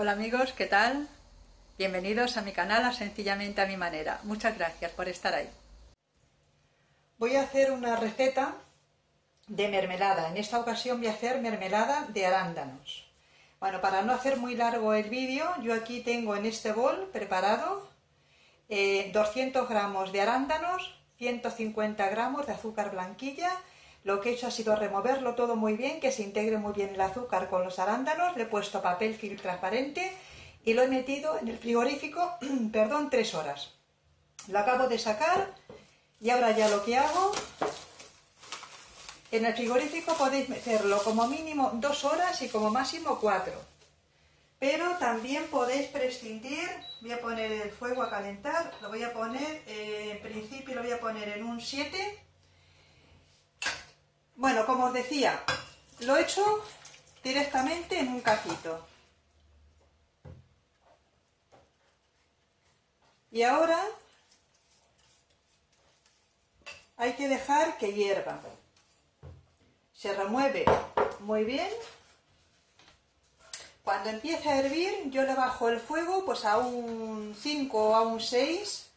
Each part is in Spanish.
Hola amigos, ¿qué tal? Bienvenidos a mi canal a Sencillamente a mi manera. Muchas gracias por estar ahí. Voy a hacer una receta de mermelada. En esta ocasión voy a hacer mermelada de arándanos. Bueno, para no hacer muy largo el vídeo, yo aquí tengo en este bol preparado 200 eh, gramos de arándanos, 150 gramos de azúcar blanquilla. Lo que he hecho ha sido removerlo todo muy bien, que se integre muy bien el azúcar con los arándanos. Le he puesto papel film transparente y lo he metido en el frigorífico, perdón, tres horas. Lo acabo de sacar y ahora ya lo que hago, en el frigorífico podéis meterlo como mínimo dos horas y como máximo cuatro. Pero también podéis prescindir, voy a poner el fuego a calentar, lo voy a poner, eh, en principio lo voy a poner en un 7. Bueno, como os decía, lo he hecho directamente en un cajito. Y ahora hay que dejar que hierva. Se remueve muy bien cuando empieza a hervir, yo le bajo el fuego pues a un 5 o a un 6,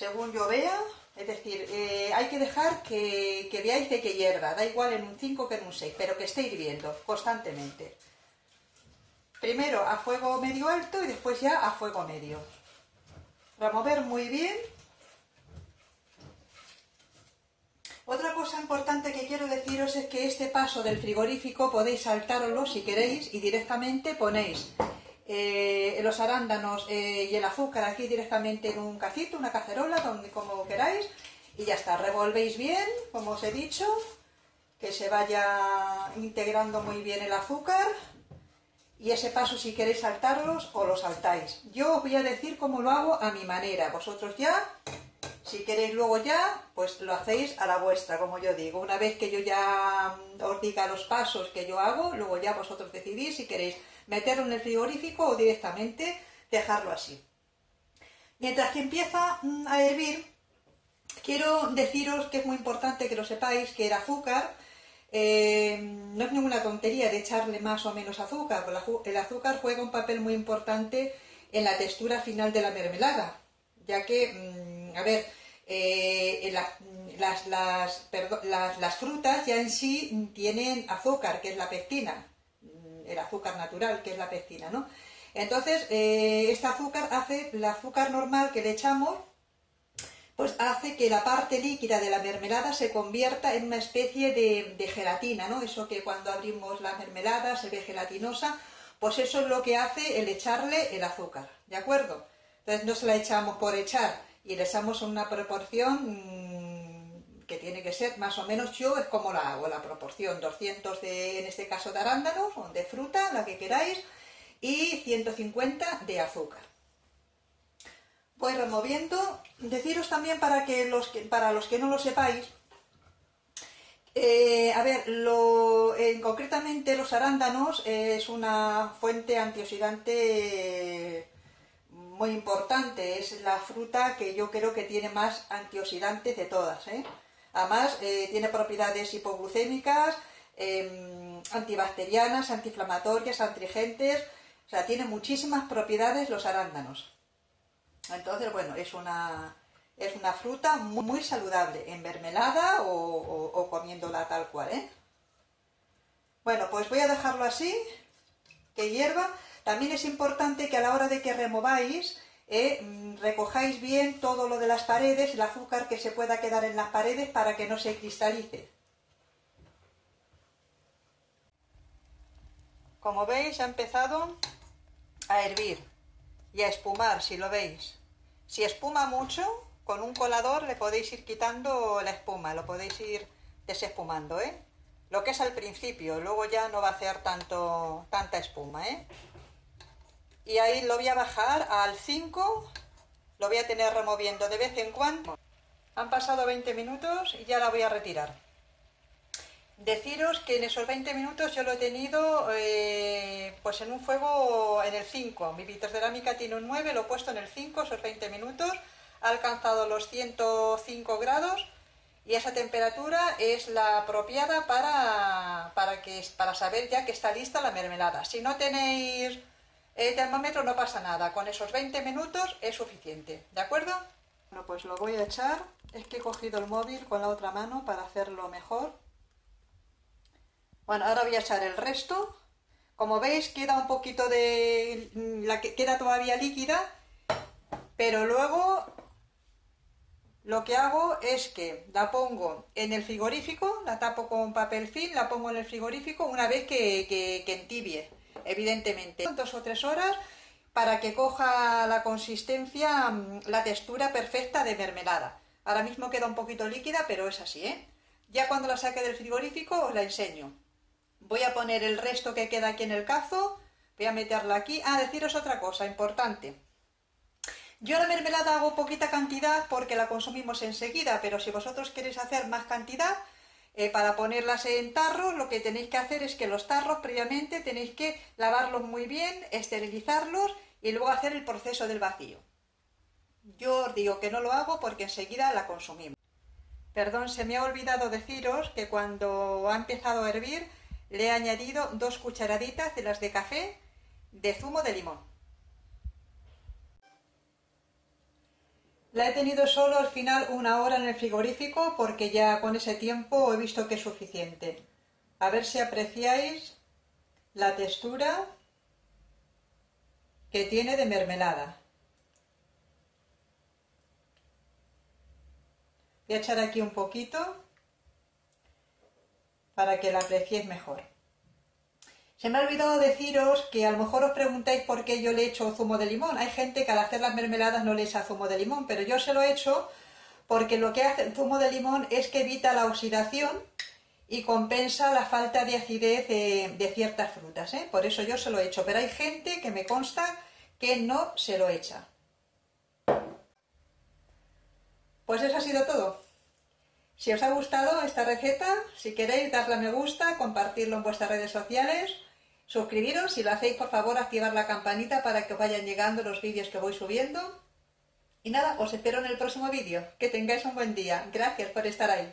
según yo vea. Es decir, eh, hay que dejar que, que, veáis de que hierva, da igual en un 5 que en un 6, pero que esté hirviendo constantemente. Primero a fuego medio alto y después ya a fuego medio. Remover muy bien Otra cosa importante que quiero deciros es que este paso del frigorífico podéis saltarlo si queréis y directamente ponéis eh, los arándanos eh, y el azúcar aquí directamente en un cacito, una cacerola, donde como queráis y ya está, revolvéis bien, como os he dicho, que se vaya integrando muy bien el azúcar y ese paso si queréis saltarlos o lo saltáis. Yo os voy a decir cómo lo hago a mi manera, vosotros ya si queréis luego ya, pues lo hacéis a la vuestra, como yo digo. Una vez que yo ya os diga los pasos que yo hago, luego ya vosotros decidís si queréis meterlo en el frigorífico o directamente dejarlo así. Mientras que empieza mm, a hervir, quiero deciros que es muy importante que lo sepáis, que el azúcar eh, no es ninguna tontería de echarle más o menos azúcar, el azúcar juega un papel muy importante en la textura final de la mermelada, ya que, mm, a ver, eh, las, las, frutas ya en sí tienen azúcar, que es la pectina, el azúcar natural, que es la pectina, ¿no? Entonces, este azúcar hace, el azúcar normal que le echamos, pues hace que la parte líquida de la mermelada se convierta en una especie de, de gelatina, ¿no? Eso que cuando abrimos la mermelada se ve gelatinosa, pues eso es lo que hace el echarle el azúcar, ¿de acuerdo? Entonces no se la echamos por echar, y le echamos una proporción mm, que tiene que ser más o menos yo es como la hago, la proporción 200 de, en este caso de arándanos o de fruta, la que queráis, y 150 de azúcar. Voy removiendo. Deciros también para que los que, para los que no lo sepáis, eh, a ver, lo, concretamente los arándanos es una fuente antioxidante muy importante, es la fruta que yo creo que tiene más antioxidantes de todas. ¿eh? Además, eh, tiene propiedades hipoglucémicas, em, antibacterianas, antiinflamatorias, antigentes, o sea, tiene muchísimas propiedades los arándanos. Entonces, bueno, es una, es una fruta muy, saludable, en mermelada o, comiéndola tal cual, ¿eh? Bueno, pues voy a dejarlo así, que hierva. También es importante que a la hora de que remováis, eh, mm, recojáis bien todo lo de las paredes, el azúcar que se pueda quedar en las paredes para que no se cristalice. Como veis ha empezado a hervir y a espumar, si lo veis. Si espuma mucho, con un colador le podéis ir quitando la espuma, lo podéis ir desespumando, ¿eh? Lo que es al principio, luego ya no va a hacer tanto, tanta espuma, ¿eh? Y ahí lo voy a bajar al 5, lo voy a tener removiendo de vez en cuando. Han pasado 20 minutos y ya la voy a retirar. Deciros que en esos 20 minutos yo lo he tenido eh, pues en un fuego en el 5. Mi vitrocerámica tiene un 9, lo he puesto en el 5, esos 20 minutos. Ha alcanzado los 105 grados y esa temperatura es la apropiada para, para, que, para saber ya que está lista la mermelada. Si no tenéis el termómetro no pasa nada, con esos 20 minutos es suficiente, ¿de acuerdo? Bueno, pues lo voy a echar, es que he cogido el móvil con la otra mano para hacerlo mejor. Bueno, ahora voy a echar el resto. Como veis queda un poquito de... la que queda todavía líquida, pero luego lo que hago es que la pongo en el frigorífico, la tapo con papel film, la pongo en el frigorífico una vez que, que, entibie, evidentemente. Dos o tres horas para que coja la consistencia, mm, la textura perfecta de mermelada. Ahora mismo queda un poquito líquida, pero es así, ¿eh? Ya cuando la saque del frigorífico os la enseño. Voy a poner el resto que queda aquí en el cazo, voy a meterla aquí. Ah, deciros otra cosa importante. Yo la mermelada hago poquita cantidad porque la consumimos enseguida, pero si vosotros queréis hacer más cantidad, eh, para ponerlas en tarros, lo que tenéis que hacer es que los tarros previamente tenéis que lavarlos muy bien, esterilizarlos y luego hacer el proceso del vacío. Yo os digo que no lo hago porque enseguida la consumimos. Perdón, se me ha olvidado deciros que cuando ha empezado a hervir le he añadido dos cucharaditas de las de café de zumo de limón. La he tenido solo al final una hora en el frigorífico porque ya con ese tiempo he visto que es suficiente. A ver si apreciáis la textura que tiene de mermelada. Voy a echar aquí un poquito para que la apreciéis mejor. Se me ha olvidado deciros que a lo mejor os preguntáis por qué yo le echo zumo de limón. Hay gente que al hacer las mermeladas no le echa zumo de limón, pero yo se lo he hecho porque lo que hace el zumo de limón es que evita la oxidación y compensa la falta de acidez de, ciertas frutas. ¿eh? Por eso yo se lo he hecho, pero hay gente que me consta que no se lo echa. Pues eso ha sido todo. Si os ha gustado esta receta, si queréis darle a me gusta, compartirlo en vuestras redes sociales Suscribiros, si lo hacéis por favor activar la campanita para que os vayan llegando los vídeos que voy subiendo. Y nada, os espero en el próximo vídeo. Que tengáis un buen día. Gracias por estar ahí.